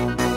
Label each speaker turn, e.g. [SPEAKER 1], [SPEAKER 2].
[SPEAKER 1] you.